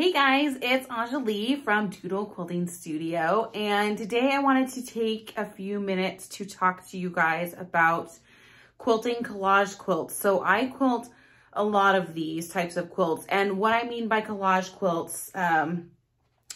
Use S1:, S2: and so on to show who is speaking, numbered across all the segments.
S1: Hey guys, it's Anjali from Doodle Quilting Studio, and today I wanted to take a few minutes to talk to you guys about quilting collage quilts. So I quilt a lot of these types of quilts, and what I mean by collage quilts um,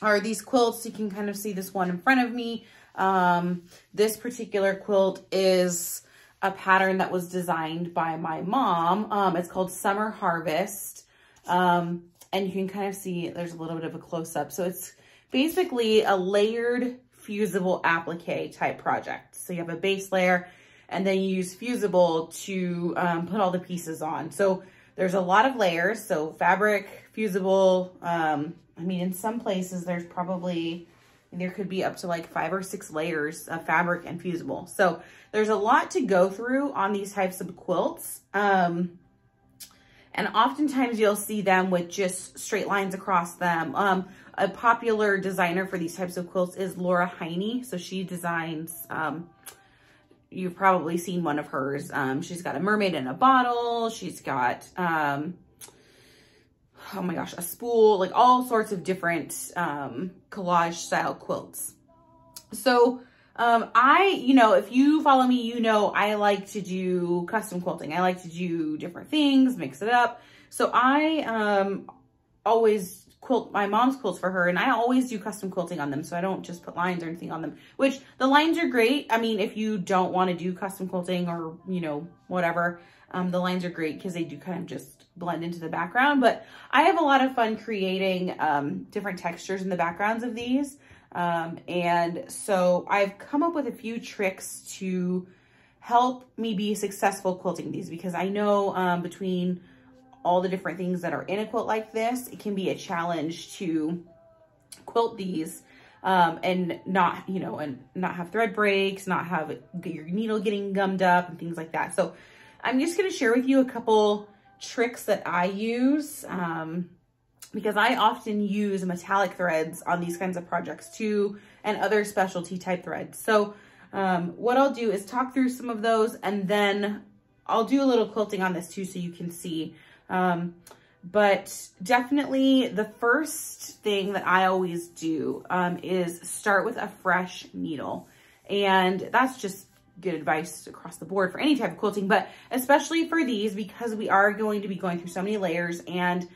S1: are these quilts, you can kind of see this one in front of me. Um, this particular quilt is a pattern that was designed by my mom. Um, it's called Summer Harvest. Um, and you can kind of see there's a little bit of a close-up. So it's basically a layered fusible applique type project. So you have a base layer and then you use fusible to um, put all the pieces on. So there's a lot of layers. So fabric, fusible, um, I mean, in some places there's probably, there could be up to like five or six layers of fabric and fusible. So there's a lot to go through on these types of quilts. Um, and oftentimes you'll see them with just straight lines across them. Um, a popular designer for these types of quilts is Laura Heine. So she designs, um, you've probably seen one of hers. Um, she's got a mermaid in a bottle. She's got, um, oh my gosh, a spool, like all sorts of different um, collage style quilts. So um, I, you know, if you follow me, you know, I like to do custom quilting. I like to do different things, mix it up. So I, um, always quilt my mom's quilts for her and I always do custom quilting on them. So I don't just put lines or anything on them, which the lines are great. I mean, if you don't want to do custom quilting or, you know, whatever, um, the lines are great because they do kind of just blend into the background. But I have a lot of fun creating um, different textures in the backgrounds of these. Um, and so I've come up with a few tricks to help me be successful quilting these because I know um, between all the different things that are in a quilt like this, it can be a challenge to quilt these um, and not, you know, and not have thread breaks, not have your needle getting gummed up and things like that. So I'm just going to share with you a couple tricks that I use. Um, because I often use metallic threads on these kinds of projects too, and other specialty type threads. So um, what I'll do is talk through some of those and then I'll do a little quilting on this too so you can see. Um, but definitely the first thing that I always do um, is start with a fresh needle. And that's just good advice across the board for any type of quilting, but especially for these because we are going to be going through so many layers and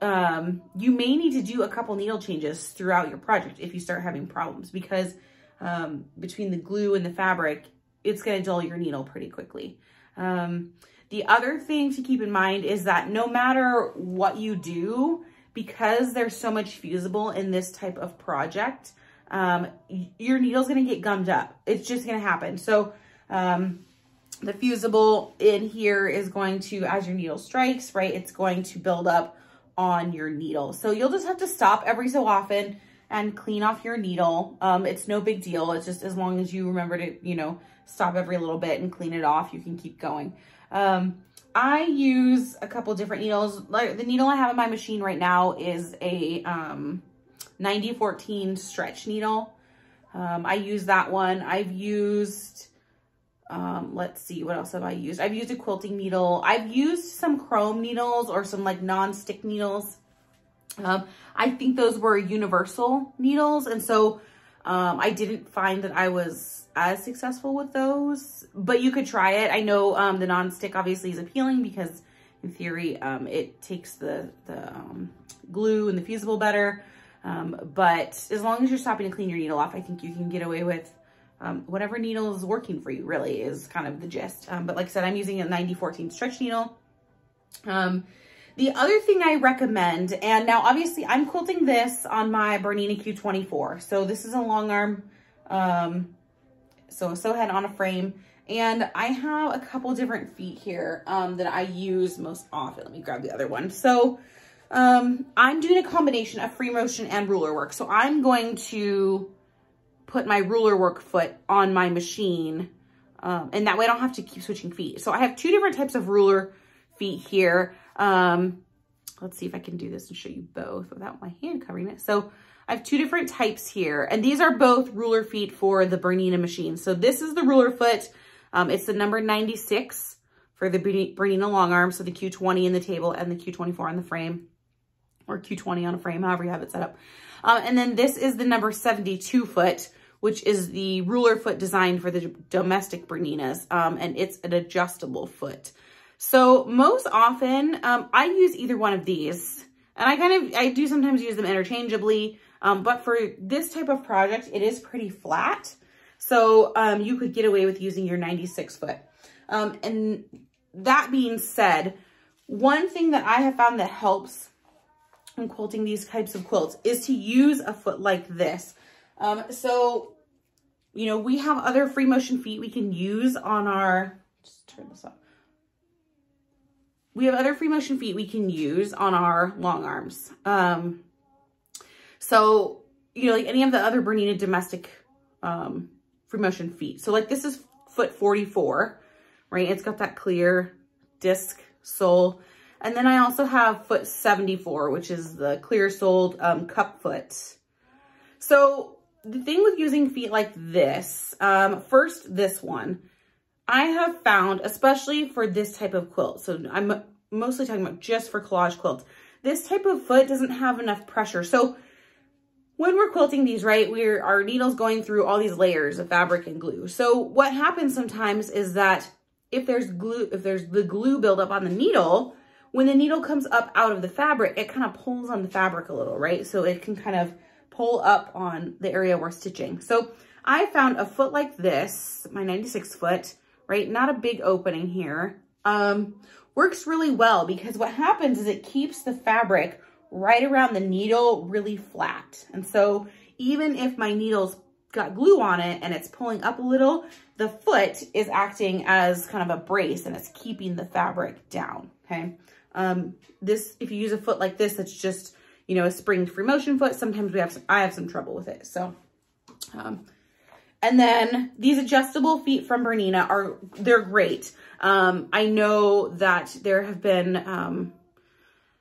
S1: um, you may need to do a couple needle changes throughout your project if you start having problems because um, between the glue and the fabric, it's going to dull your needle pretty quickly. Um, the other thing to keep in mind is that no matter what you do, because there's so much fusible in this type of project, um, your needle's going to get gummed up. It's just going to happen. So um, the fusible in here is going to, as your needle strikes, right, it's going to build up on your needle. So you'll just have to stop every so often and clean off your needle. Um, it's no big deal. It's just as long as you remember to, you know, stop every little bit and clean it off, you can keep going. Um, I use a couple different needles. Like the needle I have in my machine right now is a um, 9014 stretch needle. Um, I use that one. I've used um, let's see, what else have I used? I've used a quilting needle. I've used some chrome needles or some like non-stick needles. Um, I think those were universal needles. And so um, I didn't find that I was as successful with those, but you could try it. I know um, the non-stick obviously is appealing because in theory, um, it takes the, the um, glue and the fusible better. Um, but as long as you're stopping to clean your needle off, I think you can get away with um, whatever needle is working for you really is kind of the gist. Um, but like I said, I'm using a 9014 stretch needle. Um, the other thing I recommend, and now obviously I'm quilting this on my Bernina Q24. So this is a long arm, um, so a sew head on a frame. And I have a couple different feet here um, that I use most often. Let me grab the other one. So um, I'm doing a combination of free motion and ruler work. So I'm going to put my ruler work foot on my machine. Um, and that way I don't have to keep switching feet. So I have two different types of ruler feet here. Um, let's see if I can do this and show you both without my hand covering it. So I have two different types here. And these are both ruler feet for the Bernina machine. So this is the ruler foot. Um, it's the number 96 for the Bernina long arm. So the Q20 in the table and the Q24 on the frame. or Q20 on a frame, however you have it set up. Um, and then this is the number 72 foot, which is the ruler foot designed for the domestic Berninas. Um, and it's an adjustable foot. So most often, um, I use either one of these. And I kind of, I do sometimes use them interchangeably. Um, but for this type of project, it is pretty flat. So um, you could get away with using your 96 foot. Um, and that being said, one thing that I have found that helps in quilting these types of quilts is to use a foot like this. Um, so, you know, we have other free motion feet we can use on our, just turn this off. We have other free motion feet we can use on our long arms. Um, so, you know, like any of the other Bernina domestic um, free motion feet. So like this is foot 44, right? It's got that clear disc sole. And then I also have foot 74, which is the clear soled um, cup foot. So the thing with using feet like this, um, first this one, I have found, especially for this type of quilt, so I'm mostly talking about just for collage quilts, this type of foot doesn't have enough pressure. So when we're quilting these, right, we're our needle's going through all these layers of fabric and glue. So what happens sometimes is that if there's glue, if there's the glue buildup on the needle, when the needle comes up out of the fabric, it kind of pulls on the fabric a little, right? So it can kind of pull up on the area we're stitching. So I found a foot like this, my 96 foot, right? Not a big opening here. Um, works really well because what happens is it keeps the fabric right around the needle really flat. And so even if my needle's got glue on it and it's pulling up a little, the foot is acting as kind of a brace and it's keeping the fabric down, okay? Um, this, if you use a foot like this, it's just, you know, a spring free motion foot. Sometimes we have some, I have some trouble with it. So, um, and then these adjustable feet from Bernina are, they're great. Um, I know that there have been, um,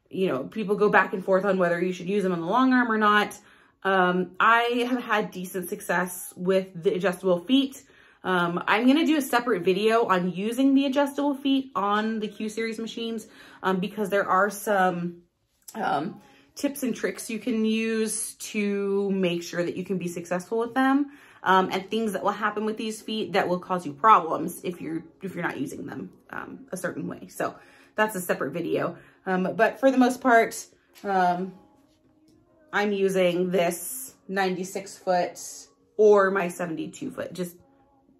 S1: you know, people go back and forth on whether you should use them on the long arm or not. Um, I have had decent success with the adjustable feet. Um, I'm going to do a separate video on using the adjustable feet on the Q series machines um, because there are some um, tips and tricks you can use to make sure that you can be successful with them um, and things that will happen with these feet that will cause you problems if you're if you're not using them um, a certain way. So that's a separate video. Um, but for the most part, um, I'm using this 96 foot or my 72 foot. Just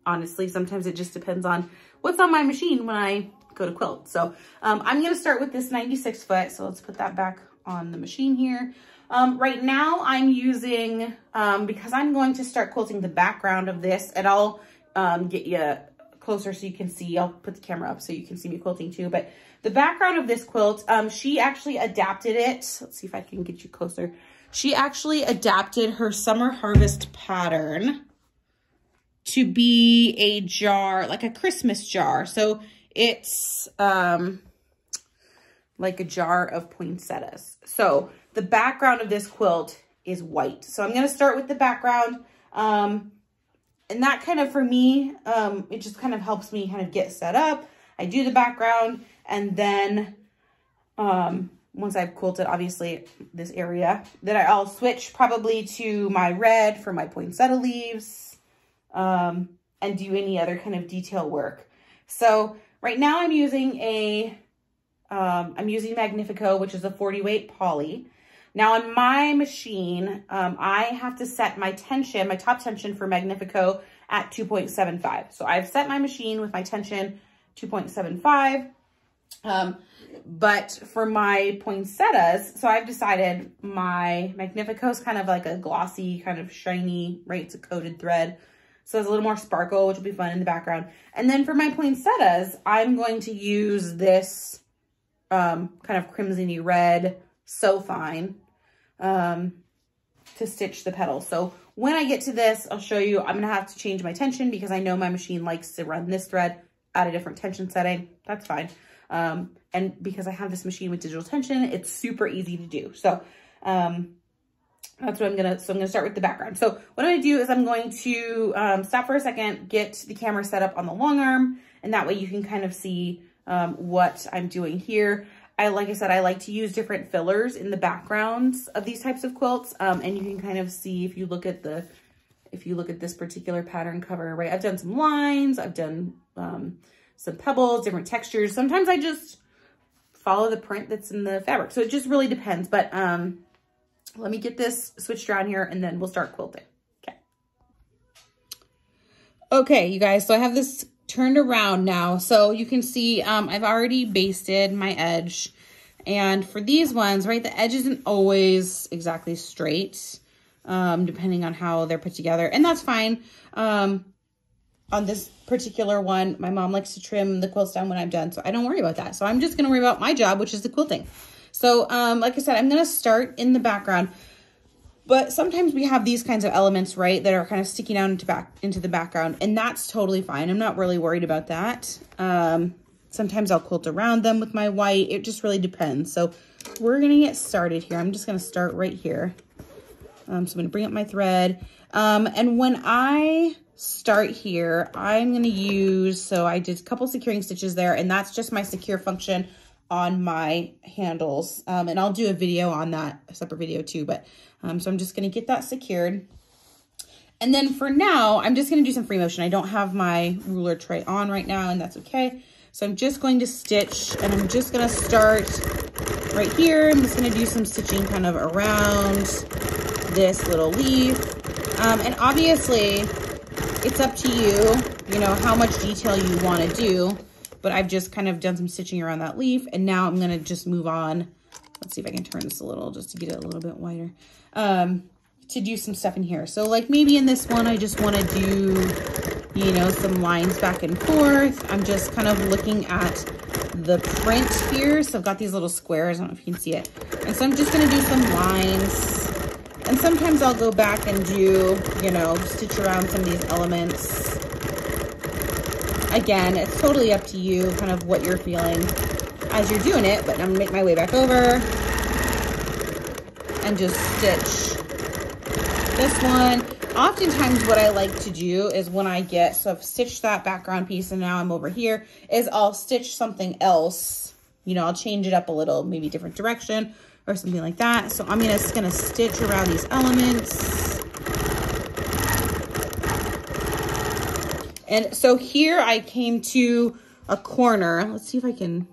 S1: honestly, sometimes it just depends on what's on my machine when I go to quilt. So um, I'm going to start with this 96 foot. So let's put that back on the machine here. Um, right now I'm using, um, because I'm going to start quilting the background of this and I'll um, get you closer so you can see. I'll put the camera up so you can see me quilting too. But the background of this quilt, um, she actually adapted it. Let's see if I can get you closer. She actually adapted her summer harvest pattern to be a jar, like a Christmas jar. So it's um, like a jar of poinsettias. So the background of this quilt is white. So I'm going to start with the background. Um, and that kind of, for me, um, it just kind of helps me kind of get set up. I do the background and then um, once I've quilted, obviously, this area, then I'll switch probably to my red for my poinsettia leaves um, and do any other kind of detail work. So right now I'm using a, um, using Magnifico, which is a 40 weight poly. Now on my machine, um, I have to set my tension, my top tension for Magnifico at 2.75. So I've set my machine with my tension 2.75. Um, but for my poinsettias, so I've decided my Magnifico is kind of like a glossy, kind of shiny, right? It's a coated thread. So it's a little more sparkle, which will be fun in the background. And then for my poinsettias, I'm going to use this um, kind of crimsony red, so fine um, to stitch the petals. So when I get to this, I'll show you, I'm going to have to change my tension because I know my machine likes to run this thread at a different tension setting. That's fine. Um, and because I have this machine with digital tension, it's super easy to do. So um, that's what I'm going to, so I'm going to start with the background. So what I'm going to do is I'm going to um, stop for a second, get the camera set up on the long arm, and that way you can kind of see um, what I'm doing here. I, like I said, I like to use different fillers in the backgrounds of these types of quilts. Um, and you can kind of see if you look at the, if you look at this particular pattern cover, right? I've done some lines, I've done um, some pebbles, different textures. Sometimes I just follow the print that's in the fabric. So it just really depends. But um, let me get this switched around here and then we'll start quilting. Okay. Okay, you guys, so I have this turned around now. So you can see um, I've already basted my edge. And for these ones, right, the edge isn't always exactly straight, um, depending on how they're put together. And that's fine. Um, on this particular one, my mom likes to trim the quilts down when I'm done, so I don't worry about that. So I'm just going to worry about my job, which is the quilting. So um, like I said, I'm going to start in the background. But sometimes we have these kinds of elements, right, that are kind of sticking out into back into the background, and that's totally fine. I'm not really worried about that. Um, sometimes I'll quilt around them with my white. It just really depends. So we're gonna get started here. I'm just gonna start right here. Um, so I'm gonna bring up my thread. Um, and when I start here, I'm gonna use, so I did a couple securing stitches there, and that's just my secure function on my handles. Um, and I'll do a video on that, a separate video too, but um, so I'm just gonna get that secured. And then for now, I'm just gonna do some free motion. I don't have my ruler tray on right now and that's okay. So I'm just going to stitch and I'm just gonna start right here. I'm just gonna do some stitching kind of around this little leaf. Um, and obviously it's up to you, you know, how much detail you wanna do, but I've just kind of done some stitching around that leaf and now I'm gonna just move on. Let's see if I can turn this a little just to get it a little bit wider um, to do some stuff in here. So like maybe in this one, I just want to do, you know, some lines back and forth. I'm just kind of looking at the print here. So I've got these little squares. I don't know if you can see it. And so I'm just to do some lines. And sometimes I'll go back and do, you know, stitch around some of these elements. Again, it's totally up to you, kind of what you're feeling as you're doing it, but I'm gonna make my way back over and just stitch this one. Oftentimes what I like to do is when I get, so I've stitched that background piece and now I'm over here, is I'll stitch something else. You know, I'll change it up a little, maybe different direction or something like that. So I'm gonna, gonna stitch around these elements. And so here I came to a corner. Let's see if I can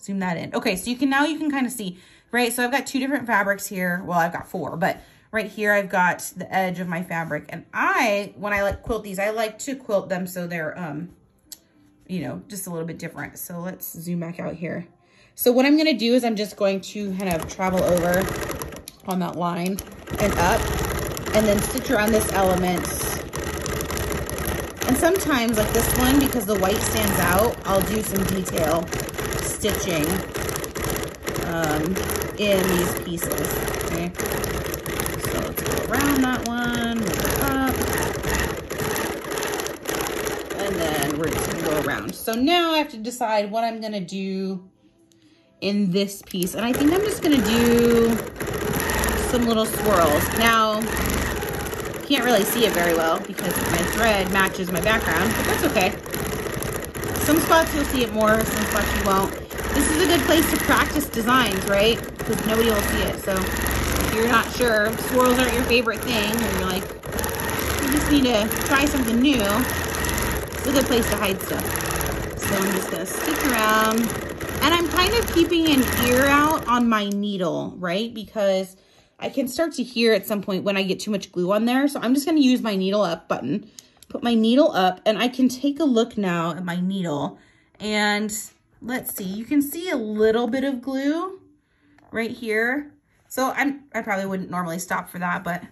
S1: zoom that in. Okay, so you can now you can kind of see right? So I've got two different fabrics here. Well, I've got four, but right here I've got the edge of my fabric. And I, when I like quilt these, I like to quilt them so they're, um, you know, just a little bit different. So let's zoom back out here. So what I'm going to do is I'm just going to kind of travel over on that line and up and then stitch around this element. And sometimes like this one, because the white stands out, I'll do some detail stitching um, in these pieces, okay? So let's go around that one, up. And then we're just gonna go around. So now I have to decide what I'm gonna do in this piece. And I think I'm just gonna do some little swirls. Now, can't really see it very well because my thread matches my background, but that's okay. Some spots you'll see it more, some spots you won't. This is a good place to practice designs, right? Because nobody will see it. So if you're not sure, swirls aren't your favorite thing, or you're like, you just need to try something new, it's a good place to hide stuff. So I'm just gonna stick around. And I'm kind of keeping an ear out on my needle, right? Because I can start to hear at some point when I get too much glue on there. So I'm just gonna use my needle up button, put my needle up, and I can take a look now at my needle and let's see, you can see a little bit of glue right here. So I'm, I probably wouldn't normally stop for that, but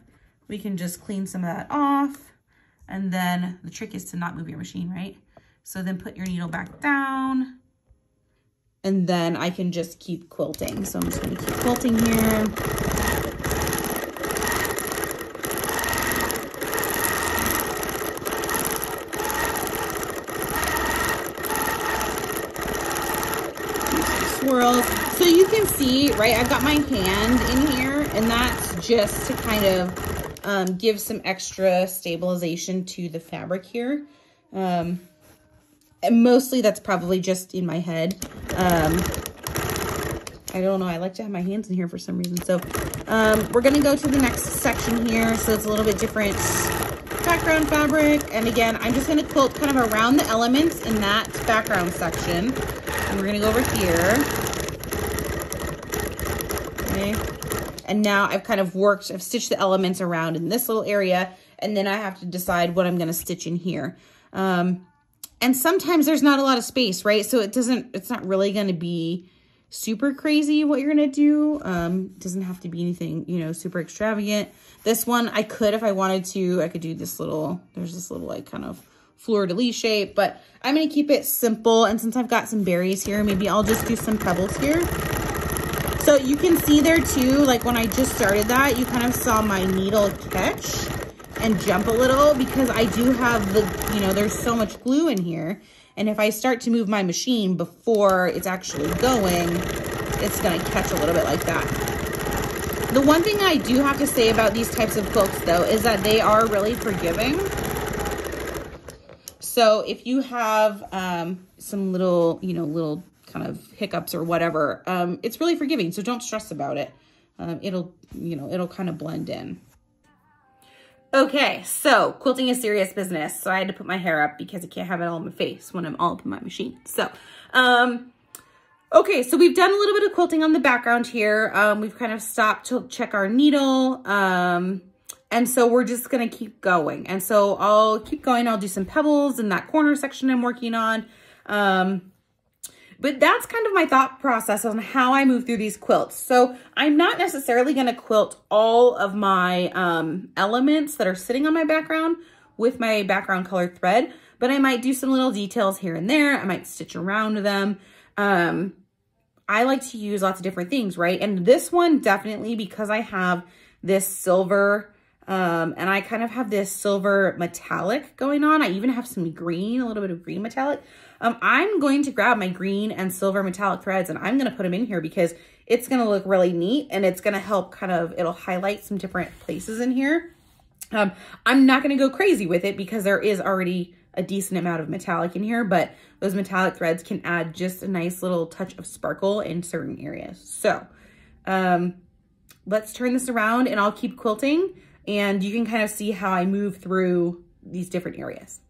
S1: we can just clean some of that off. And then the trick is to not move your machine, right? So then put your needle back down. And then I can just keep quilting. So I'm just gonna keep quilting here. So you can see, right, I've got my hand in here and that's just to kind of um, give some extra stabilization to the fabric here. Um, and mostly that's probably just in my head. Um, I don't know. I like to have my hands in here for some reason. So um, we're to go to the next section here. So it's a little bit different background fabric. And again, I'm just to quilt kind of around the elements in that background section. And we're to go over here. And now I've kind of worked, I've stitched the elements around in this little area. And then I have to decide what I'm going to stitch in here. Um, and sometimes there's not a lot of space, right? So it doesn't, it's not really going to be super crazy what you're going to do. Um, doesn't have to be anything, you know, super extravagant. This one I could, if I wanted to, I could do this little, there's this little like kind of fleur-de-lis shape, but I'm going to keep it simple. And since I've got some berries here, maybe I'll just do some pebbles here. So you can see there too, like when I just started that, you kind of saw my needle catch and jump a little because I do have the, you know, there's so much glue in here. And if I start to move my machine before it's actually going, it's gonna catch a little bit like that. The one thing I do have to say about these types of quilts though, is that they are really forgiving. So if you have um, some little, you know, little kind of hiccups or whatever, um, it's really forgiving. So don't stress about it. Um, it'll, you know, it'll kind of blend in. Okay, so quilting is serious business. So I had to put my hair up because I can't have it all in my face when I'm all up in my machine. So, um, okay, so we've done a little bit of quilting on the background here. Um, we've kind of stopped to check our needle. Um, and so we're just to keep going. And so I'll keep going. I'll do some pebbles in that corner section I'm working on. Um, but that's kind of my thought process on how I move through these quilts. So I'm not necessarily going to quilt all of my um, elements that are sitting on my background with my background color thread, but I might do some little details here and there. I might stitch around them. Um, I like to use lots of different things, right? And this one definitely because I have this silver um, and I kind of have this silver metallic going on. I even have some green, a little bit of green metallic. Um, I'm going to grab my green and silver metallic threads and I'm going to put them in here because it's going to look really neat and it's going to help kind of, it'll highlight some different places in here. Um, I'm not going to go crazy with it because there is already a decent amount of metallic in here, but those metallic threads can add just a nice little touch of sparkle in certain areas. So um, let's turn this around and I'll keep quilting and you can kind of see how I move through these different areas.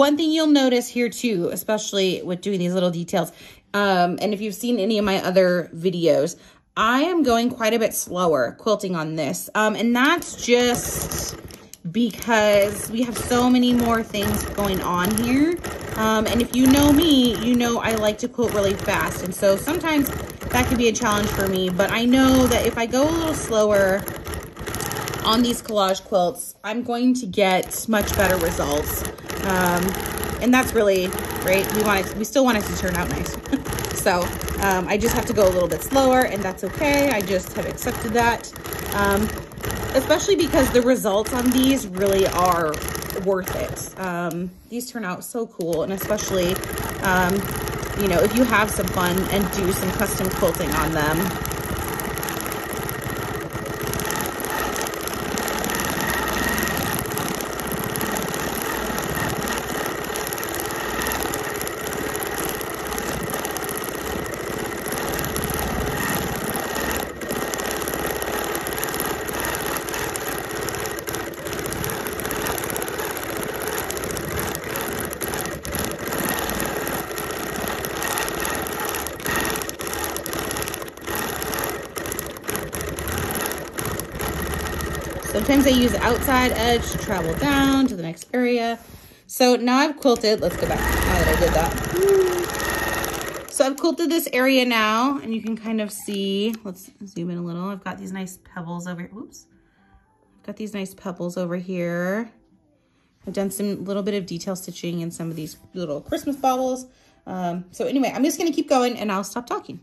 S1: One thing you'll notice here too, especially with doing these little details, um, and if you've seen any of my other videos, I am going quite a bit slower quilting on this. Um, and that's just because we have so many more things going on here. Um, and if you know me, you know I like to quilt really fast. And so sometimes that can be a challenge for me. But I know that if I go a little slower on these collage quilts, I'm going to get much better results. Um, and that's really great. We want it, we still want it to turn out nice. so um, I just have to go a little bit slower and that's okay. I just have accepted that. Um, especially because the results on these really are worth it. Um, these turn out so cool and especially, um, you know, if you have some fun and do some custom quilting on them, Sometimes I use the outside edge to travel down to the next area. So now I've quilted. Let's go back now that I did that. So I've quilted this area now and you can kind of see, let's zoom in a little. I've got these nice pebbles over here. Oops. I've got these nice pebbles over here. I've done some little bit of detail stitching in some of these little Christmas baubles. Um, so anyway, I'm just gonna keep going and I'll stop talking.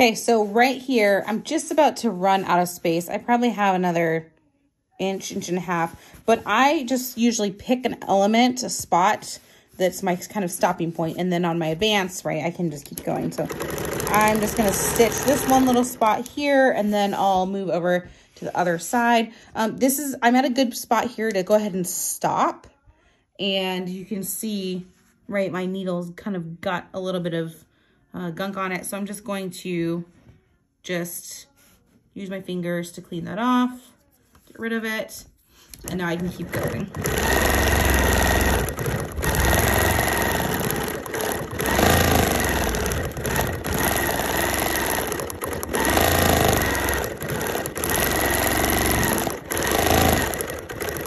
S1: Okay, so right here, I'm just about to run out of space. I probably have another inch, inch and a half, but I just usually pick an element, a spot that's my kind of stopping point, and then on my advance, right, I can just keep going. So I'm just gonna stitch this one little spot here, and then I'll move over to the other side. Um, this is, I'm at a good spot here to go ahead and stop, and you can see, right, my needles kind of got a little bit of uh, gunk on it. So I'm just going to just use my fingers to clean that off, get rid of it, and now I can keep going.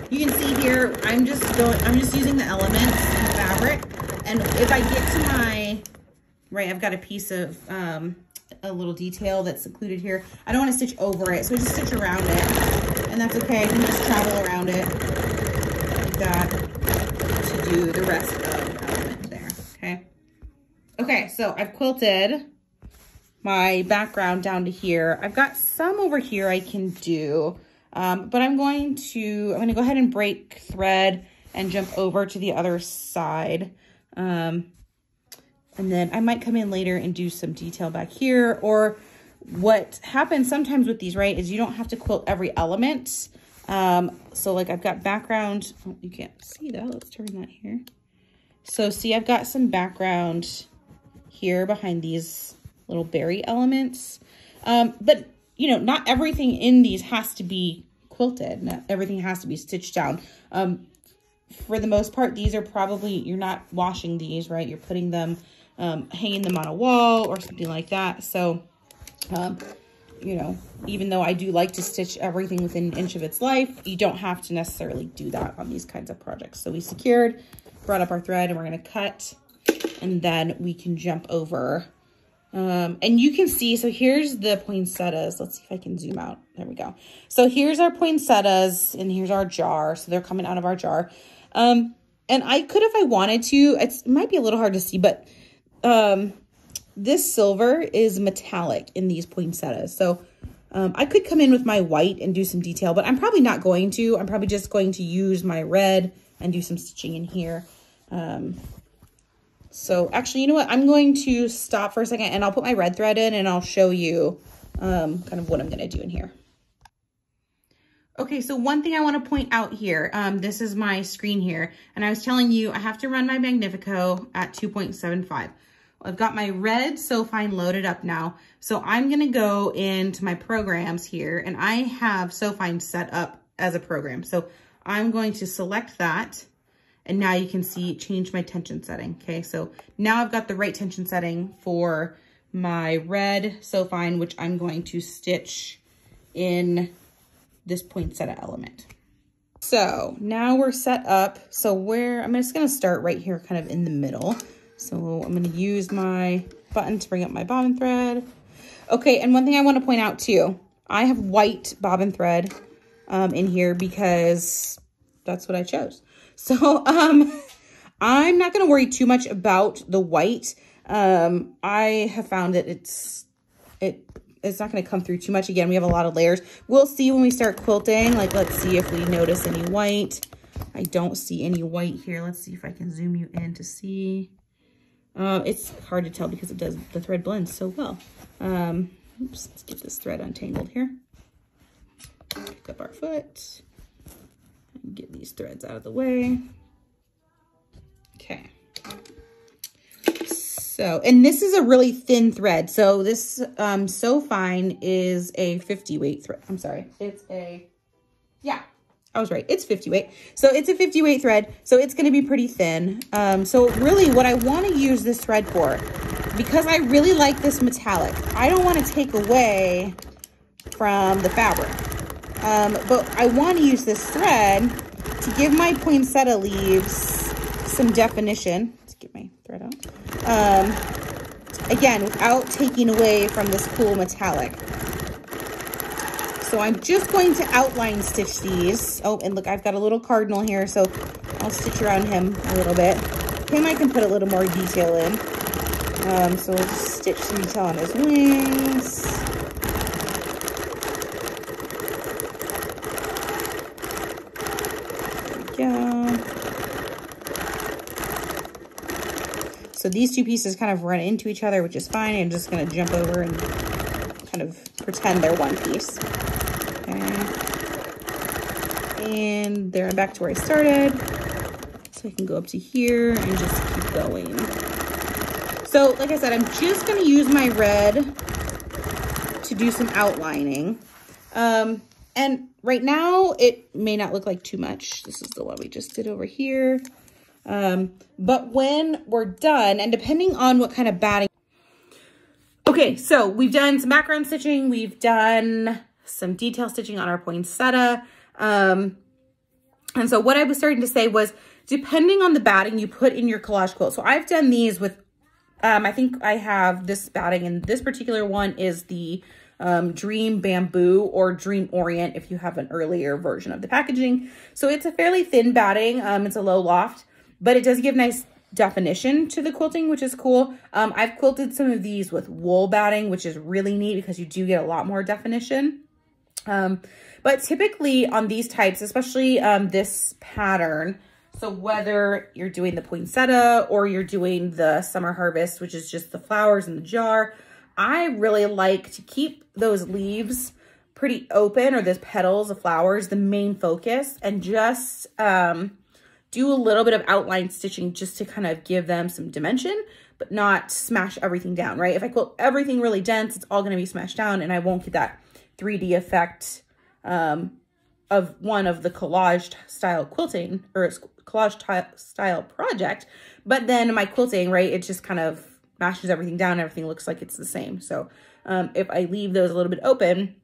S1: You can see here, I'm just going, I'm just using the elements in fabric. And if I get to my right? I've got a piece of um, a little detail that's included here. I don't want to stitch over it, so I just stitch around it. And that's okay. I can just travel around it like that to do the rest of the element there, okay? Okay, so I've quilted my background down to here. I've got some over here I can do, um, but I'm going to, I'm to go ahead and break thread and jump over to the other side. Um, and then I might come in later and do some detail back here. Or what happens sometimes with these, right, is you don't have to quilt every element. Um, so like I've got background, oh, you can't see that. Let's turn that here. So see, I've got some background here behind these little berry elements. Um, but, you know, not everything in these has to be quilted. Not everything has to be stitched down. Um, for the most part, these are probably, you're not washing these, right? You're putting them um, hanging them on a wall or something like that. So um, you know, even though I do like to stitch everything within an inch of its life, you don't have to necessarily do that on these kinds of projects. So we secured, brought up our thread, and we're going to cut, and then we can jump over. Um, and you can see, so here's the poinsettias. Let's see if I can zoom out. There we go. So here's our poinsettias, and here's our jar. So they're coming out of our jar. Um, and I could, if I wanted to, it might be a little hard to see, but um, this silver is metallic in these poinsettias. So um, I could come in with my white and do some detail, but I'm probably not going to. I'm probably just going to use my red and do some stitching in here. Um, so actually, you know what? I'm going to stop for a second and I'll put my red thread in and I'll show you um, kind of what I'm going to do in here. Okay, so one thing I want to point out here, um, this is my screen here, and I was telling you I have to run my Magnifico at 2.75. I've got my red So Fine loaded up now, so I'm going to go into my programs here, and I have So Fine set up as a program. So I'm going to select that, and now you can see change my tension setting. Okay, so now I've got the right tension setting for my red So Fine, which I'm going to stitch in this poinsettia element. So now we're set up. So where, I'm just gonna start right here kind of in the middle. So I'm gonna use my button to bring up my bobbin thread. Okay, and one thing I wanna point out too, I have white bobbin thread um, in here because that's what I chose. So um, I'm not gonna worry too much about the white. Um, I have found that it's, it it's not going to come through too much. Again, we have a lot of layers. We'll see when we start quilting. Like, let's see if we notice any white. I don't see any white here. Let's see if I can zoom you in to see. Uh, it's hard to tell because it does, the thread blends so well. Um, oops, let's get this thread untangled here. Pick up our foot. Get these threads out of the way. Okay. So, and this is a really thin thread. So this um, fine is a 50 weight thread. I'm sorry. It's a, yeah, I was right. It's 58. So it's a 58 thread. So it's going to be pretty thin. Um, so really what I want to use this thread for, because I really like this metallic, I don't want to take away from the fabric. Um, but I want to use this thread to give my poinsettia leaves some definition. Let's get my thread out. Um, again, without taking away from this cool metallic. So I'm just going to outline stitch these. Oh, and look, I've got a little cardinal here, so I'll stitch around him a little bit. Him I can put a little more detail in. Um, so we'll just stitch some detail on his wings. So these two pieces kind of run into each other, which is fine. I'm just going to jump over and kind of pretend they're one piece. There I'm back to where I started. So I can go up to here and just keep going. So like I said, I'm just to use my red to do some outlining. Um, and right now, it may not look like too much. This is the one we just did over here. Um, but when we're done, and depending on what kind of batting. Okay, so we've done some background stitching. We've done some detail stitching on our poinsettia. Um, and so what I was starting to say was, depending on the batting you put in your collage quilt. So I've done these with, um, I think I have this batting, and this particular one is the um, Dream Bamboo or Dream Orient if you have an earlier version of the packaging. So it's a fairly thin batting. Um, it's a low loft but it does give nice definition to the quilting, which is cool. Um, I've quilted some of these with wool batting, which is really neat because you do get a lot more definition. Um, but typically on these types, especially um, this pattern, so whether you're doing the poinsettia or you're doing the summer harvest, which is just the flowers in the jar, I really like to keep those leaves pretty open or the petals, the flowers, the main focus and just um, do a little bit of outline stitching just to kind of give them some dimension, but not smash everything down, right? If I quilt everything really dense, it's all going to be smashed down and I won't get that 3D effect um, of one of the collage style quilting or collage style project. But then my quilting, right, it just kind of mashes everything down, everything looks like it's the same. So um, if I leave those a little bit open,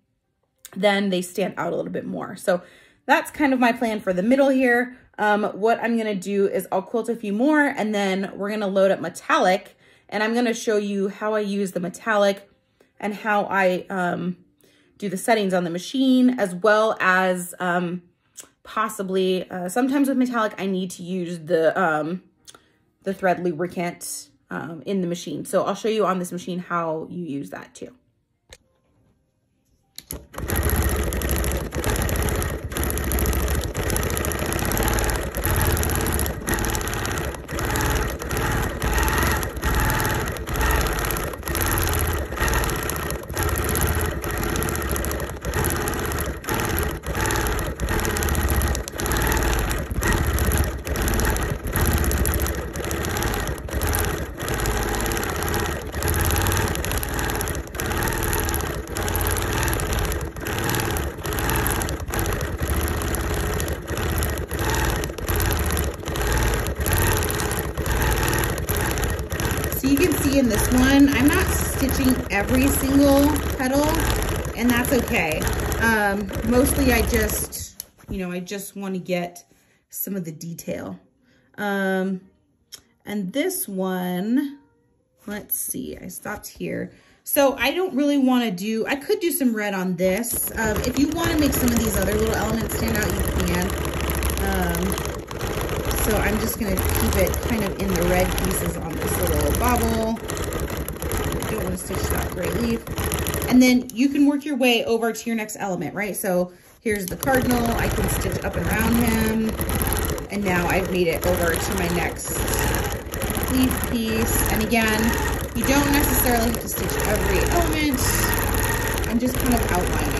S1: then they stand out a little bit more. So that's kind of my plan for the middle here. Um, what I'm gonna do is I'll quilt a few more and then we're gonna load up metallic and I'm gonna show you how I use the metallic and how I um, do the settings on the machine as well as um, possibly, uh, sometimes with metallic, I need to use the, um, the thread lubricant um, in the machine. So I'll show you on this machine how you use that too. in this one. I'm not stitching every single petal, and that's okay. Um, mostly I just, you know, I just want to get some of the detail. Um, and this one, let's see, I stopped here. So I don't really want to do, I could do some red on this. Um, if you want to make some of these other little elements stand out, you can. Um, so I'm just going to keep it kind of in the red pieces on this little bobble I don't want to stitch that gray leaf. And then you can work your way over to your next element, right? So here's the cardinal. I can stitch up and around him. And now I've made it over to my next leaf piece. And again, you don't necessarily have to stitch every element. I'm just kind of outlining.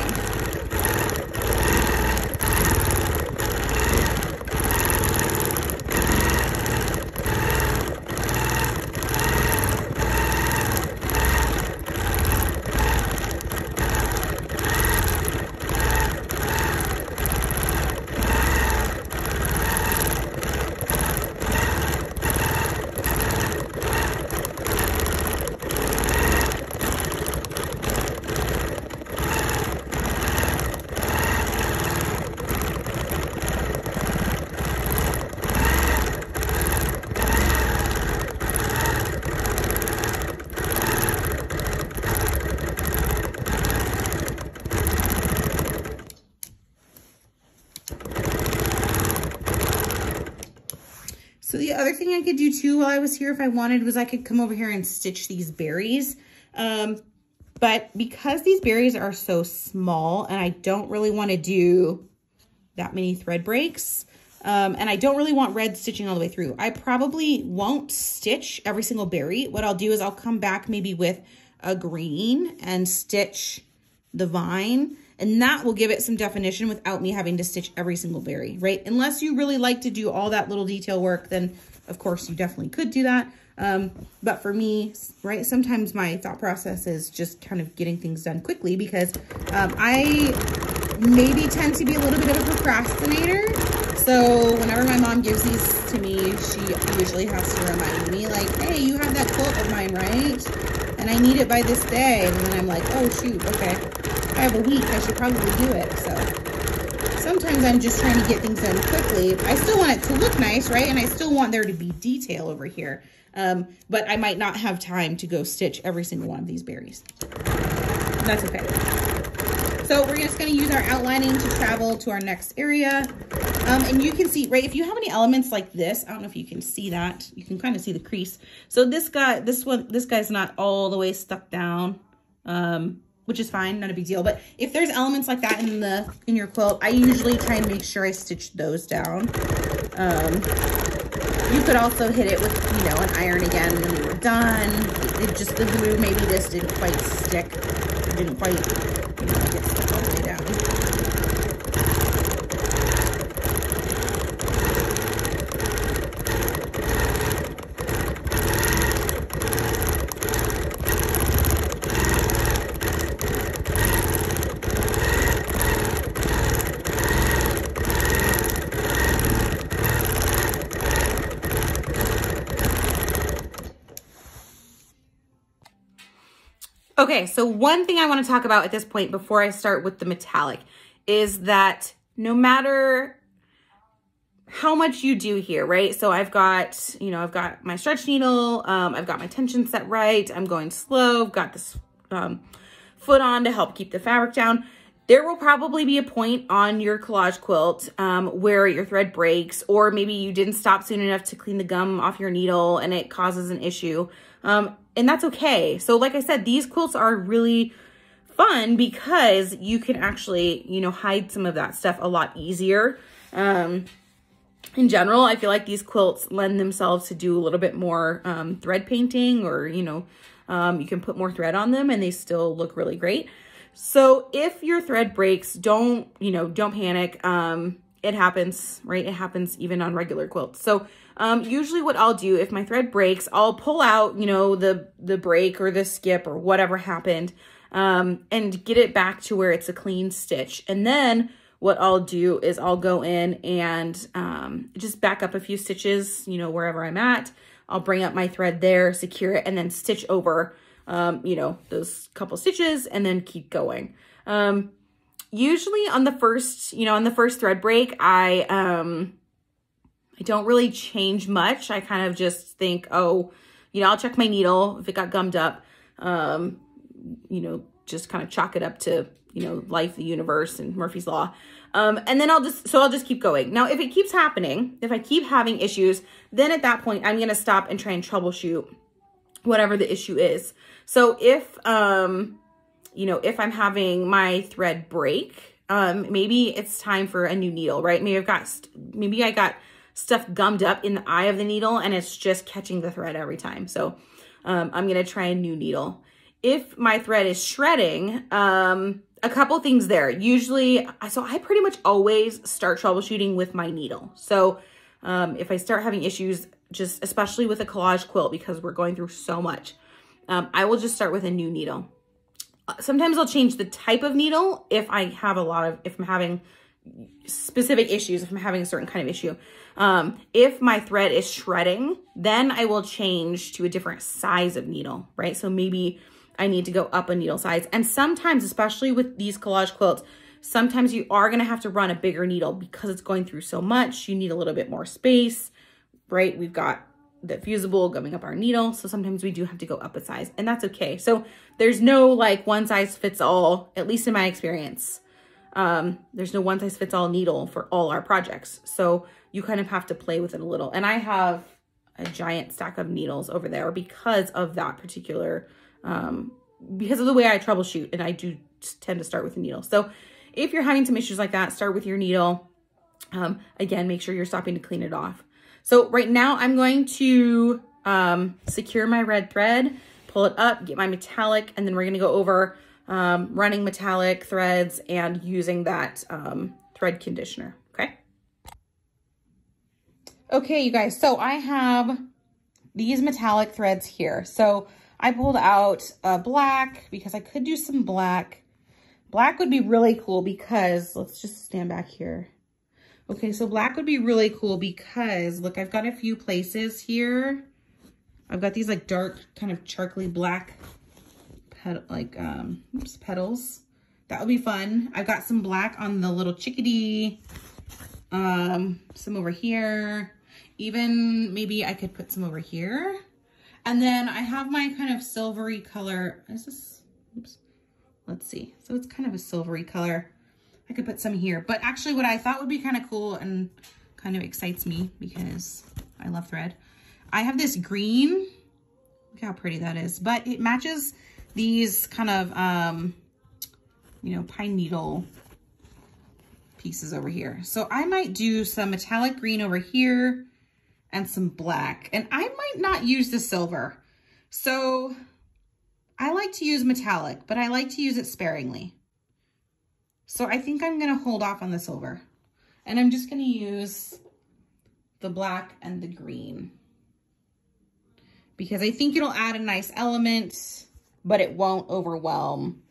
S1: Other thing I could do too while I was here if I wanted was I could come over here and stitch these berries. Um, but because these berries are so small and I don't really want to do that many thread breaks, um, and I don't really want red stitching all the way through, I probably won't stitch every single berry. What I'll do is I'll come back maybe with a green and stitch the vine and that will give it some definition without me having to stitch every single berry, right? Unless you really like to do all that little detail work, then of course you definitely could do that. Um, but for me, right, sometimes my thought process is just kind of getting things done quickly because um, I maybe tend to be a little bit of a procrastinator. So whenever my mom gives these to me, she usually has to remind me like, hey, you have that quilt of mine, right? And I need it by this day. And then I'm like, oh, shoot, okay. I have a week. I should probably do it. So sometimes I'm just trying to get things done quickly. I still want it to look nice, right? And I still want there to be detail over here. Um, but I might not have time to go stitch every single one of these berries. That's okay. So we're just going to use our outlining to travel to our next area. Um, and you can see, right, if you have any elements like this, I don't know if you can see that. You can kind of see the crease. So this guy, this one, this guy's not all the way stuck down. Um, which is fine, not a big deal. But if there's elements like that in the in your quilt, I usually try and make sure I stitch those down. Um, you could also hit it with, you know, an iron again when you were done. It, it just, the glue, maybe this didn't quite stick. Didn't quite, you know, Okay, so one thing I want to talk about at this point before I start with the metallic is that no matter how much you do here, right? So I've got, you know, I've got my stretch needle, um, I've got my tension set right, I'm going slow, I've got this um, foot on to help keep the fabric down. There will probably be a point on your collage quilt um, where your thread breaks or maybe you didn't stop soon enough to clean the gum off your needle and it causes an issue. Um, and that's okay. So like I said, these quilts are really fun because you can actually, you know, hide some of that stuff a lot easier. Um, in general, I feel like these quilts lend themselves to do a little bit more um, thread painting or, you know, um, you can put more thread on them and they still look really great. So if your thread breaks, don't, you know, don't panic. Um, it happens, right? It happens even on regular quilts. So um, usually what I'll do if my thread breaks, I'll pull out, you know, the, the break or the skip or whatever happened um, and get it back to where it's a clean stitch. And then what I'll do is I'll go in and um, just back up a few stitches, you know, wherever I'm at. I'll bring up my thread there, secure it, and then stitch over um, you know, those couple stitches and then keep going. Um, usually on the first, you know, on the first thread break, I, um, I don't really change much. I kind of just think, oh, you know, I'll check my needle if it got gummed up, um, you know, just kind of chalk it up to, you know, life, the universe and Murphy's Law. Um, and then I'll just, so I'll just keep going. Now, if it keeps happening, if I keep having issues, then at that point, I'm going to stop and try and troubleshoot whatever the issue is. So if, um, you know, if I'm having my thread break, um, maybe it's time for a new needle, right? Maybe I've got, maybe I got stuff gummed up in the eye of the needle and it's just catching the thread every time. So um, I'm to try a new needle. If my thread is shredding, um, a couple things there. Usually, so I pretty much always start troubleshooting with my needle. So um, if I start having issues, just especially with a collage quilt because we're going through so much, um, I will just start with a new needle. Sometimes I'll change the type of needle if I have a lot of, if I'm having specific issues, if I'm having a certain kind of issue. Um, if my thread is shredding, then I will change to a different size of needle, right? So maybe I need to go up a needle size. And sometimes, especially with these collage quilts, sometimes you are gonna have to run a bigger needle because it's going through so much. You need a little bit more space, right? We've got the fusible going up our needle. So sometimes we do have to go up a size and that's okay. So there's no like one size fits all, at least in my experience. Um, there's no one size fits all needle for all our projects. So you kind of have to play with it a little. And I have a giant stack of needles over there because of that particular, um, because of the way I troubleshoot and I do tend to start with a needle. So if you're having some issues like that, start with your needle. Um, again, make sure you're stopping to clean it off. So right now I'm going to um, secure my red thread, pull it up, get my metallic, and then we're gonna go over um, running metallic threads and using that um, thread conditioner, okay? Okay, you guys, so I have these metallic threads here. So I pulled out a black because I could do some black. Black would be really cool because, let's just stand back here. Okay, so black would be really cool because, look, I've got a few places here. I've got these like dark kind of charcoaly black pet like um oops, petals. That would be fun. I've got some black on the little chickadee, um, some over here. Even maybe I could put some over here. And then I have my kind of silvery color. Is this, oops, let's see. So it's kind of a silvery color. I could put some here. But actually what I thought would be kind of cool and kind of excites me because I love thread. I have this green. Look how pretty that is. But it matches these kind of, um, you know, pine needle pieces over here. So I might do some metallic green over here and some black. And I might not use the silver. So I like to use metallic, but I like to use it sparingly. So I think I'm going to hold off on the silver. And I'm just going to use the black and the green. Because I think it'll add a nice element, but it won't overwhelm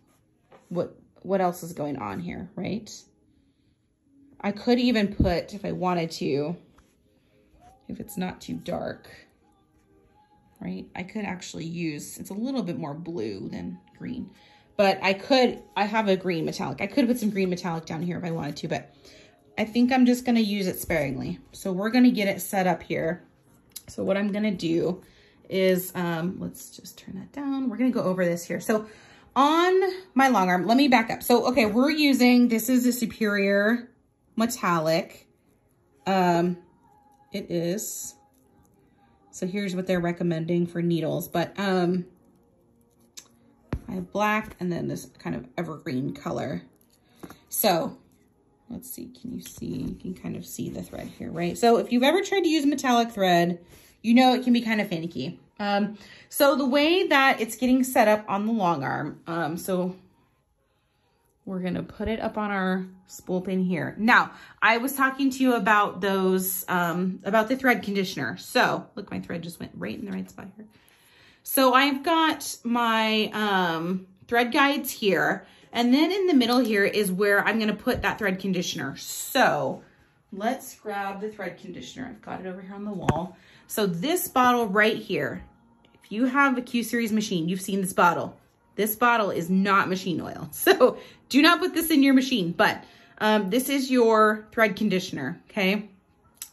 S1: what, what else is going on here, right? I could even put, if I wanted to, if it's not too dark, right? I could actually use, it's a little bit more blue than green, but I could, I have a green metallic. I could put some green metallic down here if I wanted to, but I think I'm just gonna use it sparingly. So we're gonna get it set up here. So what I'm gonna do is, um, let's just turn that down. We're gonna go over this here. So on my long arm, let me back up. So, okay, we're using, this is a Superior Metallic. Um, it is, so here's what they're recommending for needles, but um, I have black and then this kind of evergreen color. So let's see, can you see, you can kind of see the thread here, right? So if you've ever tried to use metallic thread, you know it can be kind of finicky. Um, so the way that it's getting set up on the long arm, um, so we're gonna put it up on our spool pin here. Now, I was talking to you about those, um, about the thread conditioner. So, look, my thread just went right in the right spot here. So I've got my um, thread guides here. And then in the middle here is where I'm gonna put that thread conditioner. So let's grab the thread conditioner. I've got it over here on the wall. So this bottle right here, if you have a Q-Series machine, you've seen this bottle. This bottle is not machine oil. So do not put this in your machine, but um, this is your thread conditioner, okay?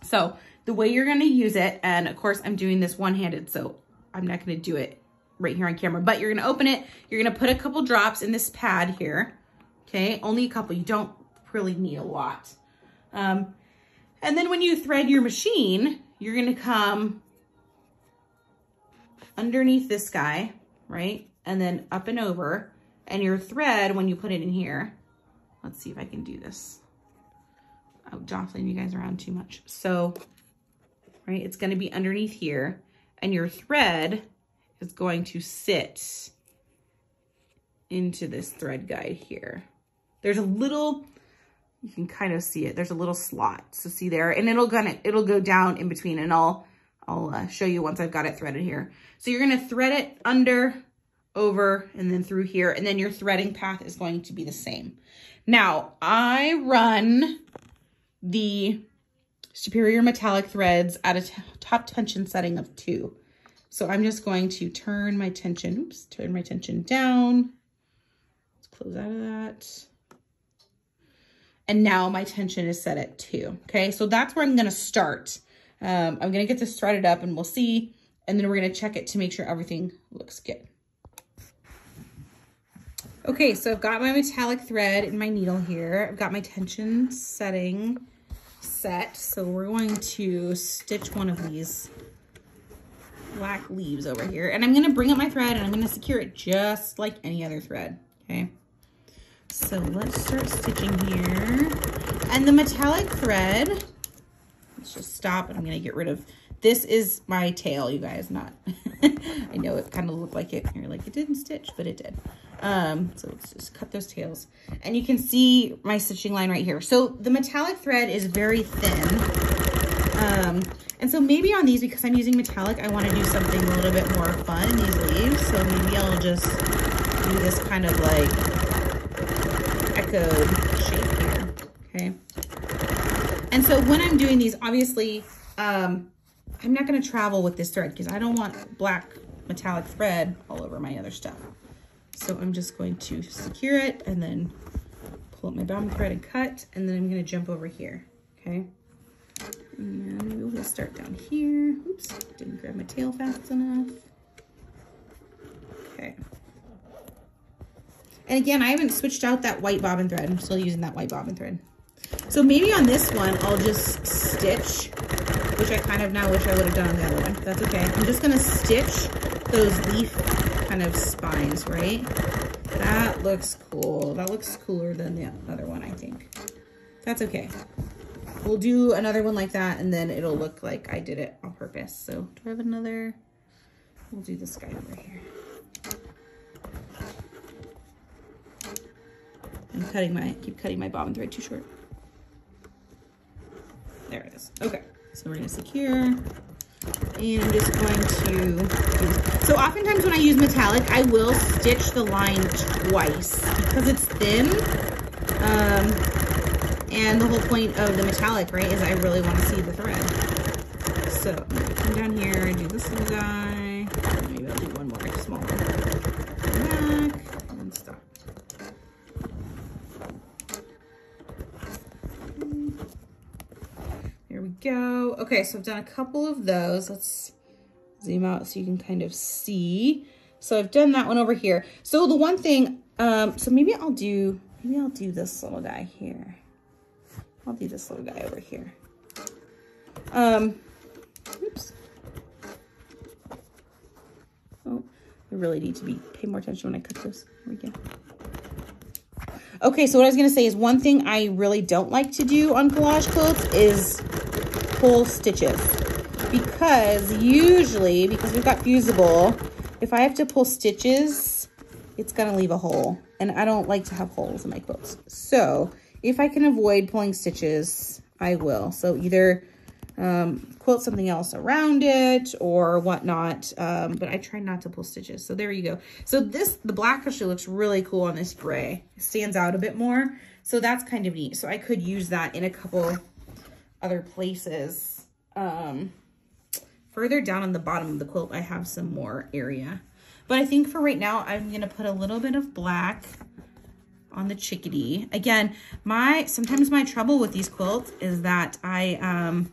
S1: So the way you're gonna use it, and of course I'm doing this one-handed, so I'm not gonna do it right here on camera, but you're gonna open it, you're gonna put a couple drops in this pad here, okay? Only a couple, you don't really need a lot. Um, and then when you thread your machine, you're gonna come underneath this guy, right? And then up and over. And your thread, when you put it in here, let's see if I can do this. I'm jostling you guys around too much. So, right, it's gonna be underneath here. And your thread is going to sit into this thread guide here. There's a little, you can kind of see it. There's a little slot. So see there, and it'll gonna it'll go down in between, and I'll I'll uh, show you once I've got it threaded here. So you're gonna thread it under, over, and then through here, and then your threading path is going to be the same. Now I run the Superior Metallic threads at a top tension setting of two. So I'm just going to turn my tension, oops, turn my tension down. Let's close out of that. And now my tension is set at two, okay? So that's where I'm gonna start. Um, I'm gonna get this threaded up and we'll see, and then we're gonna check it to make sure everything looks good. Okay, so I've got my metallic thread in my needle here. I've got my tension setting set. So we're going to stitch one of these black leaves over here. And I'm gonna bring up my thread and I'm gonna secure it just like any other thread, okay? So let's start stitching here. And the metallic thread, let's just stop I'm gonna get rid of, this is my tail, you guys, not, I know it kind of looked like it, you're like, it didn't stitch, but it did. Um, so let's just cut those tails. And you can see my stitching line right here. So the metallic thread is very thin. Um, and so maybe on these, because I'm using metallic, I want to do something a little bit more fun in these leaves. So maybe I'll just do this kind of like shape here, okay? And so when I'm doing these, obviously, um, I'm not gonna travel with this thread because I don't want black metallic thread all over my other stuff. So I'm just going to secure it and then pull up my bobbin thread and cut, and then I'm gonna jump over here, okay? And we'll start down here. Oops, didn't grab my tail fast enough. Okay. And again, I haven't switched out that white bobbin thread. I'm still using that white bobbin thread. So maybe on this one, I'll just stitch, which I kind of now wish I would have done on the other one. That's okay. I'm just gonna stitch those leaf kind of spines, right? That looks cool. That looks cooler than the other one, I think. That's okay. We'll do another one like that and then it'll look like I did it on purpose. So do I have another? We'll do this guy over here. I'm cutting my, keep cutting my bobbin thread too short. There it is. Okay, so we're gonna secure. And I'm just going to so oftentimes when I use metallic, I will stitch the line twice because it's thin. Um, and the whole point of the metallic, right, is I really want to see the thread. So I'm gonna come down here and do this little guy. Maybe I'll do one more small one. Back and stop. There we go. Okay, so I've done a couple of those. Let's zoom out so you can kind of see. So I've done that one over here. So the one thing, um, so maybe I'll do, maybe I'll do this little guy here. I'll do this little guy over here. Um, oops. Oh, I really need to be pay more attention when I cut this. There we go. Okay, so what I was gonna say is one thing I really don't like to do on collage quilts is pull stitches. Because usually, because we've got fusible, if I have to pull stitches, it's gonna leave a hole. And I don't like to have holes in my quilts. So if I can avoid pulling stitches, I will. So either um, quilt something else around it or whatnot. Um, but I try not to pull stitches. So there you go. So this, the black actually looks really cool on this gray. It stands out a bit more. So that's kind of neat. So I could use that in a couple other places. Um, further down on the bottom of the quilt, I have some more area. But I think for right now, I'm to put a little bit of black on the chickadee. Again, my sometimes my trouble with these quilts is that I, um,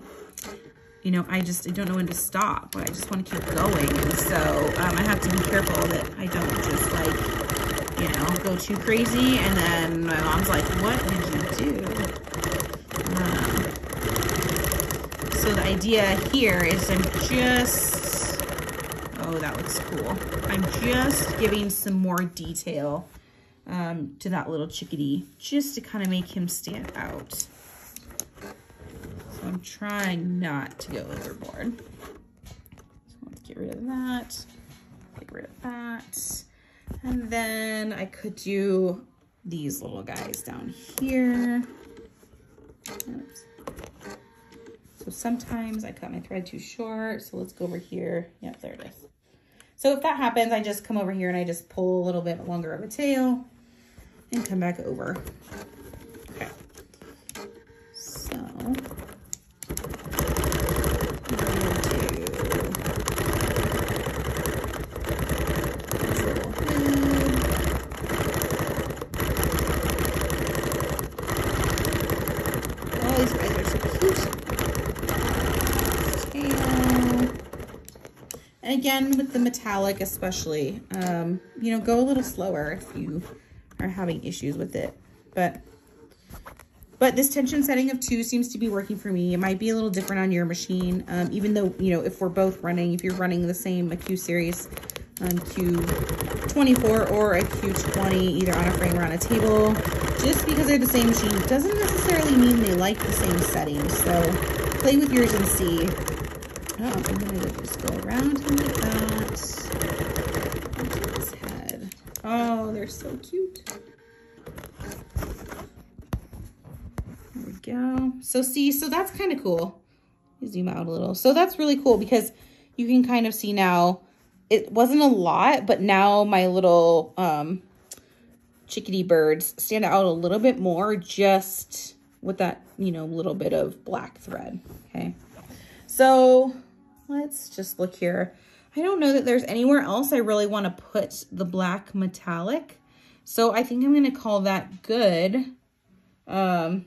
S1: you know, I just I don't know when to stop. But I just want to keep going. And so um, I have to be careful that I don't just like, you know, go too crazy. And then my mom's like, what did you do? Um, so the idea here is I'm just, oh, that looks cool. I'm just giving some more detail um, to that little chickadee just to kind of make him stand out. So I'm trying not to go overboard. So let's get rid of that, get rid of that. And then I could do these little guys down here. Oops. So sometimes I cut my thread too short. So let's go over here. Yep, there it is. So if that happens, I just come over here and I just pull a little bit longer of a tail and come back over. Okay. So again, with the metallic especially, um, you know, go a little slower if you are having issues with it. But but this tension setting of two seems to be working for me. It might be a little different on your machine, um, even though, you know, if we're both running, if you're running the same a Q series um, Q24 or a Q20, either on a frame or on a table, just because they're the same machine doesn't necessarily mean they like the same settings. So play with yours and see. Oh, I'm gonna just go around him like that. his head. Oh, they're so cute. There we go. So see, so that's kind of cool. Zoom out a little. So that's really cool because you can kind of see now, it wasn't a lot, but now my little um, chickadee birds stand out a little bit more just with that, you know, little bit of black thread, okay? So let's just look here. I don't know that there's anywhere else I really want to put the black metallic. So I think I'm going to call that good. Um,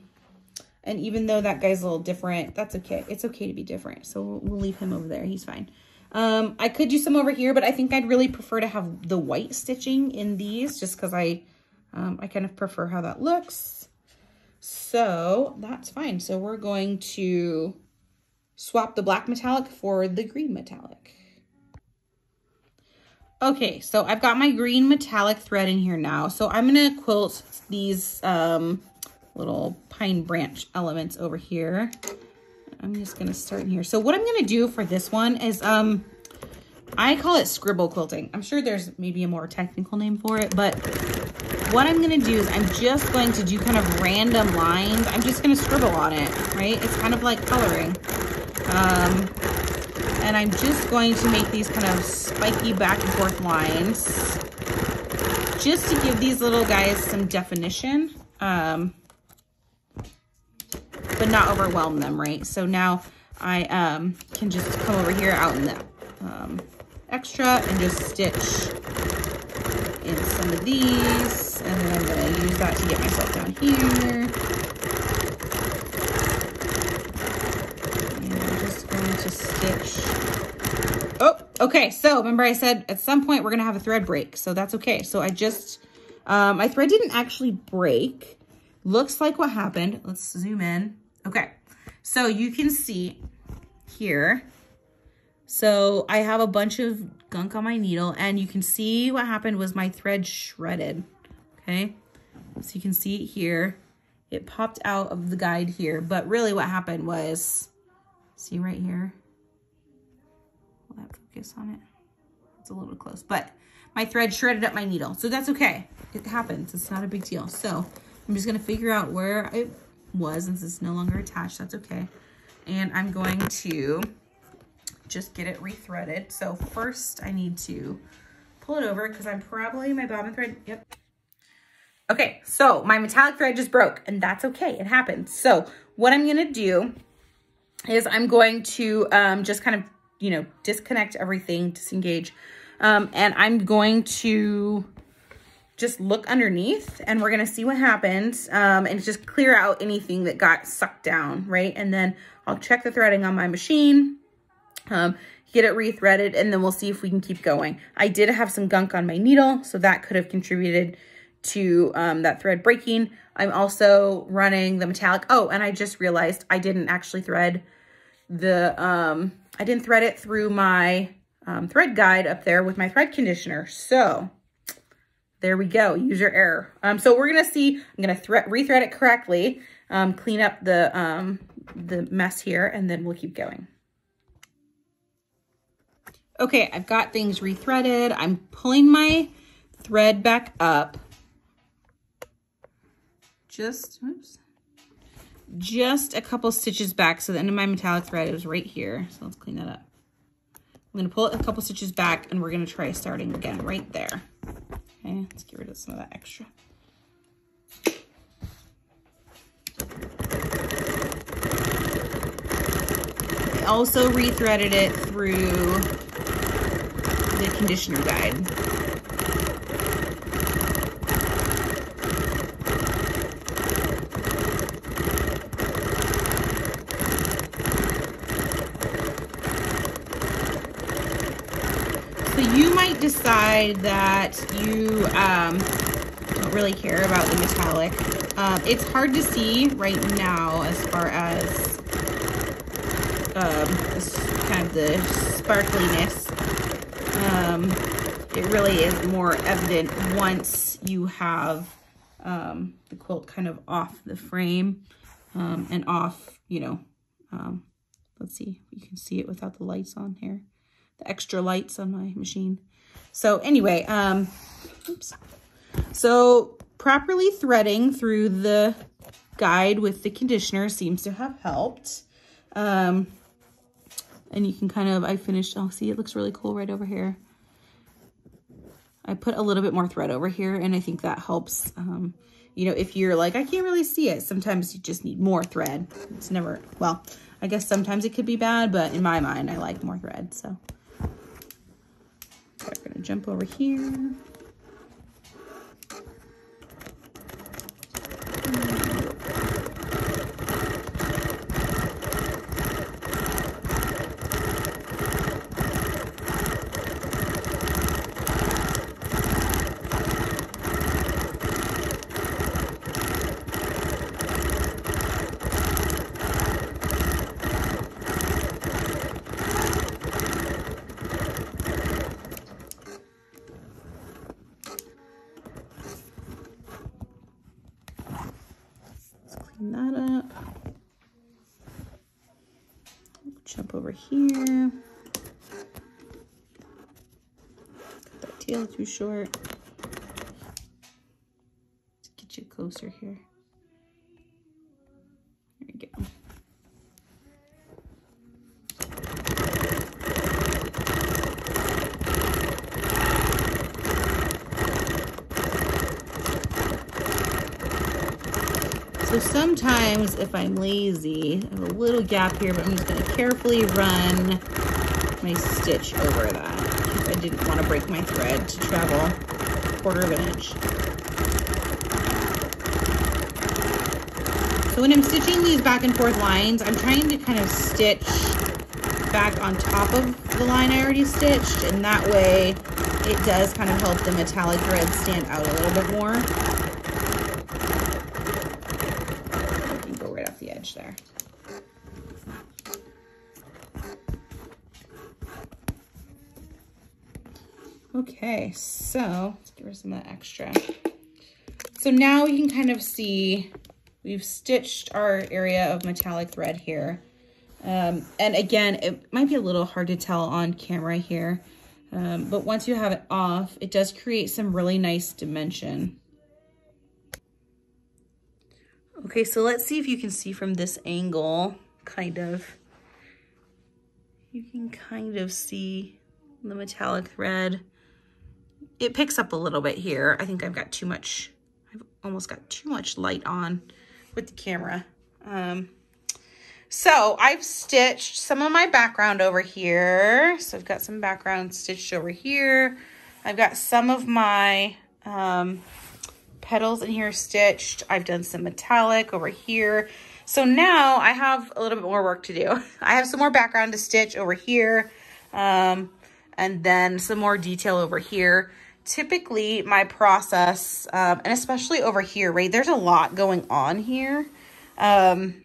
S1: and even though that guy's a little different, that's okay. It's okay to be different. So we'll, we'll leave him over there. He's fine. Um, I could do some over here, but I think I'd really prefer to have the white stitching in these just because I, um, I kind of prefer how that looks. So that's fine. So we're going to swap the black metallic for the green metallic. Okay, so I've got my green metallic thread in here now. So I'm to quilt these um, little pine branch elements over here. I'm just to start in here. So what I'm to do for this one is, um, I call it scribble quilting. I'm sure there's maybe a more technical name for it, but what I'm to do is I'm just going to do kind of random lines. I'm just to scribble on it, right? It's kind of like coloring. Um, and I'm just going to make these kind of spiky back and forth lines just to give these little guys some definition, um, but not overwhelm them, right? So now I um, can just come over here out in the, um, extra and just stitch in some of these. And then I'm gonna use that to get myself down here. And I'm just going to stitch. Oh, okay. So remember I said at some point we're gonna have a thread break. So that's okay. So I just, um, my thread didn't actually break. Looks like what happened. Let's zoom in. Okay. So you can see here, so I have a bunch of gunk on my needle and you can see what happened was my thread shredded, okay? So you can see it here, it popped out of the guide here, but really what happened was, see right here? Will that focus on it? It's a little close, but my thread shredded up my needle. So that's okay. It happens. It's not a big deal. So I'm just going to figure out where it was since it's no longer attached. That's okay. And I'm going to just get it rethreaded. So first I need to pull it over because I'm probably my bobbin thread. Yep. Okay, so my metallic thread just broke and that's okay. It happens. So what I'm going to do is I'm going to um, just kind of, you know, disconnect everything, disengage. Um, and I'm going to just look underneath and we're going to see what happens um, and just clear out anything that got sucked down, right? And then I'll check the threading on my machine um, get it rethreaded, and then we'll see if we can keep going. I did have some gunk on my needle, so that could have contributed to um, that thread breaking. I'm also running the metallic. Oh, and I just realized I didn't actually thread the, um, I didn't thread it through my um, thread guide up there with my thread conditioner. So there we go, user error. Um, so we're gonna see, I'm gonna rethread it correctly, um, clean up the, um, the mess here, and then we'll keep going. Okay, I've got things rethreaded. I'm pulling my thread back up. Just, oops, just a couple stitches back. So the end of my metallic thread is right here. So let's clean that up. I'm gonna pull it a couple stitches back and we're gonna try starting again right there. Okay, let's get rid of some of that extra. I also rethreaded it through the conditioner guide. So you might decide that you um, don't really care about the metallic. Um, it's hard to see right now as far as um, kind of the sparkliness um, it really is more evident once you have um, the quilt kind of off the frame um, and off, you know, um, let's see, you can see it without the lights on here, the extra lights on my machine. So anyway, um, oops. So properly threading through the guide with the conditioner seems to have helped. Um, and you can kind of, I finished, oh, see, it looks really cool right over here. I put a little bit more thread over here and I think that helps. Um, you know, if you're like, I can't really see it, sometimes you just need more thread. It's never, well, I guess sometimes it could be bad, but in my mind, I like more thread, so. Jump over here. that tail too short. Let's get you closer here. There you go. So sometimes if I'm lazy, I have a little gap here, but I'm just gonna carefully run my stitch over that. Didn't want to break my thread to travel a quarter of an inch. So when I'm stitching these back and forth lines, I'm trying to kind of stitch back on top of the line I already stitched, and that way it does kind of help the metallic thread stand out a little bit more. I can go right off the edge there. Okay, so let's rid of some of that extra. So now we can kind of see we've stitched our area of metallic thread here. Um, and again, it might be a little hard to tell on camera here, um, but once you have it off, it does create some really nice dimension. Okay, so let's see if you can see from this angle, kind of. You can kind of see the metallic thread. It picks up a little bit here. I think I've got too much, I've almost got too much light on with the camera. Um, so I've stitched some of my background over here. So I've got some background stitched over here. I've got some of my um, petals in here stitched. I've done some metallic over here. So now I have a little bit more work to do. I have some more background to stitch over here. Um, and then some more detail over here. Typically my process, um, and especially over here, right, there's a lot going on here. Um,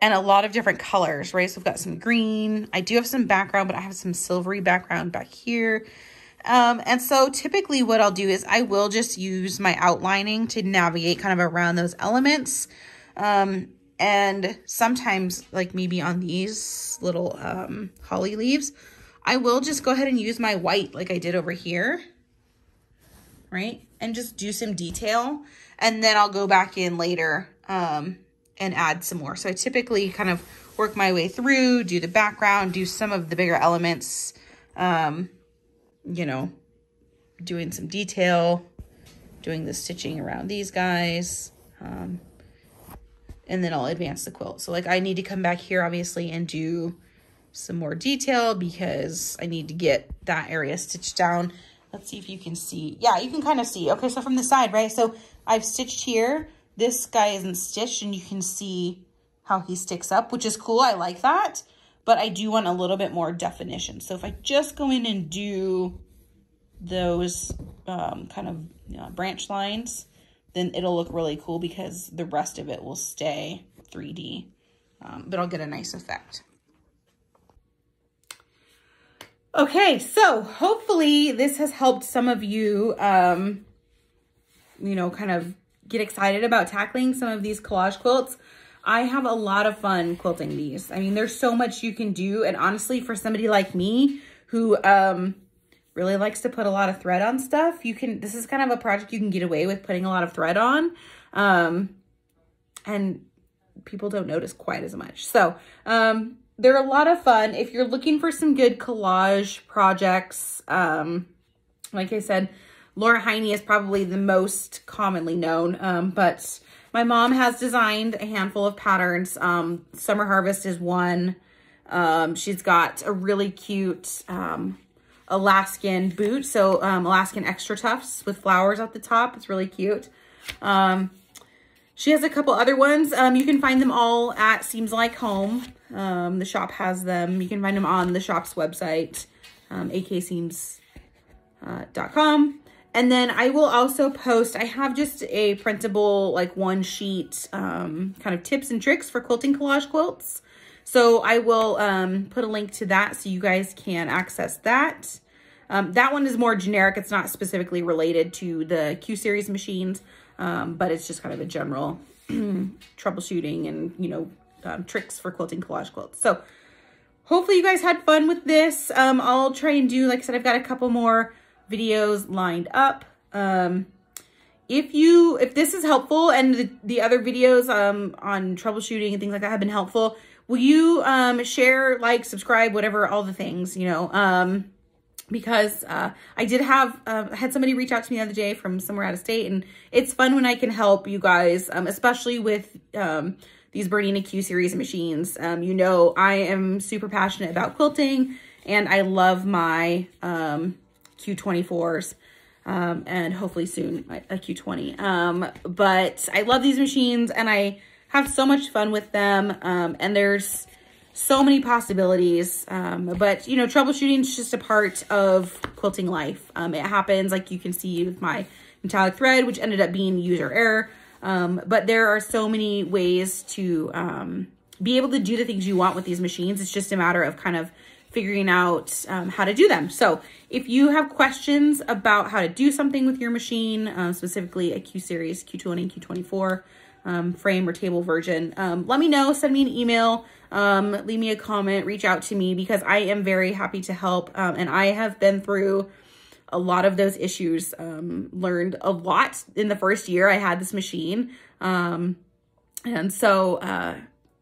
S1: and a lot of different colors, right? So we've got some green. I do have some background, but I have some silvery background back here. Um, and so typically what I'll do is I will just use my outlining to navigate kind of around those elements. Um, and sometimes like maybe on these little um, holly leaves, I will just go ahead and use my white like I did over here, right? And just do some detail. And then I'll go back in later um, and add some more. So I typically kind of work my way through, do the background, do some of the bigger elements, um, you know, doing some detail, doing the stitching around these guys. Um, and then I'll advance the quilt. So like I need to come back here obviously and do some more detail because I need to get that area stitched down. Let's see if you can see. Yeah, you can kind of see. Okay, so from the side, right? So I've stitched here this guy isn't stitched and you can see how he sticks up, which is cool. I like that, but I do want a little bit more definition. So if I just go in and do those um, kind of you know, branch lines, then it'll look really cool because the rest of it will stay 3D, um, but I'll get a nice effect. Okay, so hopefully this has helped some of you, um, you know, kind of get excited about tackling some of these collage quilts. I have a lot of fun quilting these. I mean, there's so much you can do. And honestly, for somebody like me who um, really likes to put a lot of thread on stuff, you can, this is kind of a project you can get away with putting a lot of thread on. Um, and people don't notice quite as much. So um, they're a lot of fun. If you're looking for some good collage projects, um, like I said, Laura Heine is probably the most commonly known, um, but my mom has designed a handful of patterns. Um, Summer Harvest is one. Um, she's got a really cute um, Alaskan boot, so um, Alaskan XtraTufs with flowers at the top. It's really cute. Um, she has a couple other ones. Um, you can find them all at Seams Like Home. Um, the shop has them. You can find them on the shop's website, um, akseams.com. And then I will also post, I have just a printable, like one sheet um, kind of tips and tricks for quilting collage quilts. So I will um, put a link to that so you guys can access that. Um, that one is more generic. It's not specifically related to the Q-Series machines, um, but it's just kind of a general troubleshooting and, you know, um, tricks for quilting collage quilts. So hopefully you guys had fun with this. Um, I'll try and do, like I said, I've got a couple more videos lined up. Um, if you, if this is helpful and the, the other videos um, on troubleshooting and things like that have been helpful, will you um, share, like, subscribe, whatever, all the things, you know, um, because uh, I did have, uh, had somebody reach out to me the other day from somewhere out of state and it's fun when I can help you guys, um, especially with um, these Bernina Q series machines. Um, you know, I am super passionate about quilting And I love my um, Q24s um, and hopefully soon a Q20. Um, but I love these machines and I have so much fun with them. Um, and there's so many possibilities. But, you know, troubleshooting is just a part of quilting life. It happens like you can see with my metallic thread, which ended up being user error. Um, but there are so many ways to um, be able to do the things you want with these machines. It's just a matter of kind of figuring out um, how to do them. So if you have questions about how to do something with your machine, uh, specifically a Q series, Q20, Q24 um, frame or table version, um, let me know, send me an email, um, leave me a comment, reach out to me because I am very happy to help. Um, and I have been through a lot of those issues, um, learned a lot in the first year I had this machine. Um, and so uh,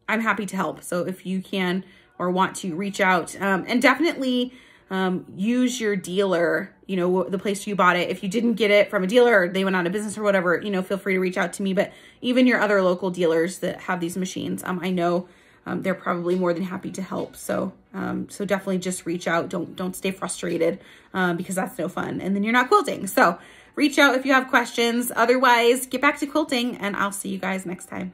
S1: I'm happy to help. So if you can, or want to reach out um, and definitely um, use your dealer, you know, the place you bought it. If you didn't get it from a dealer or they went out of business or whatever, you know, feel free to reach out to me. But even your other local dealers that have these machines, um, I know um, they're probably more than happy to help. So, um, so definitely just reach out. Don't, don't stay frustrated um, because that's no fun. And then you're not quilting. So reach out if you have questions. Otherwise, get back to quilting and I'll see you guys next time.